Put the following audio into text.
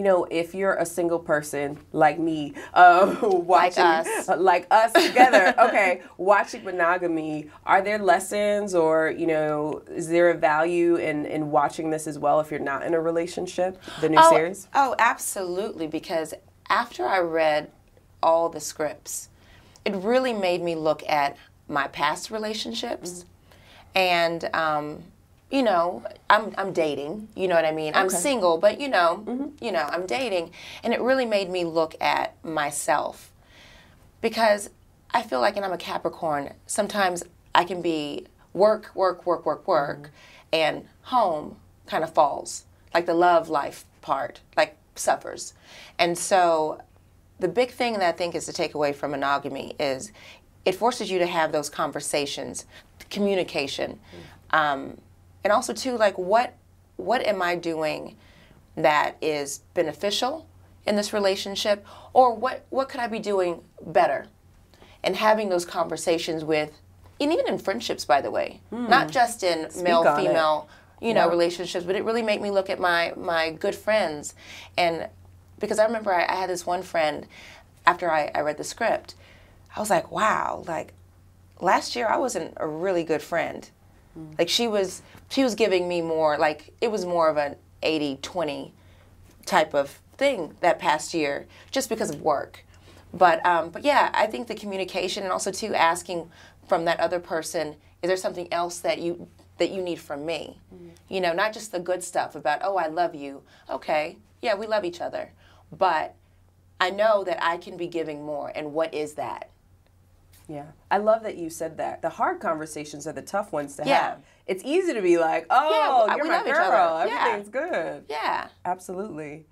you know, if you're a single person like me, uh, watching like us, like us together, okay, watching monogamy, are there lessons or you know, is there a value in in watching this as well if you're not in a relationship? The new oh, series. Oh, absolutely. Because after I read all the scripts, it really made me look at my past relationships mm-hmm. and. Um, you know, I'm I'm dating. You know what I mean? Okay. I'm single, but you know, mm-hmm. you know, I'm dating, and it really made me look at myself because I feel like, and I'm a Capricorn. Sometimes I can be work, work, work, work, work, mm-hmm. and home kind of falls. Like the love life part, like suffers, and so the big thing that I think is to take away from monogamy is it forces you to have those conversations, communication. Mm-hmm. Um, and also too like what what am i doing that is beneficial in this relationship or what what could i be doing better and having those conversations with and even in friendships by the way mm. not just in Speak male female it. you know yeah. relationships but it really made me look at my my good friends and because i remember i, I had this one friend after I, I read the script i was like wow like last year i wasn't a really good friend mm. like she was she was giving me more like it was more of an 80-20 type of thing that past year just because of work. But um, but yeah i think the communication and also too asking from that other person is there something else that you that you need from me? Mm-hmm. you know not just the good stuff about oh i love you. Okay yeah we love each other. But i know that i can be giving more and what is that yeah. I love that you said that. The hard conversations are the tough ones to yeah. have. It's easy to be like, oh, yeah, you're my girl. Everything's yeah. good. Yeah. Absolutely.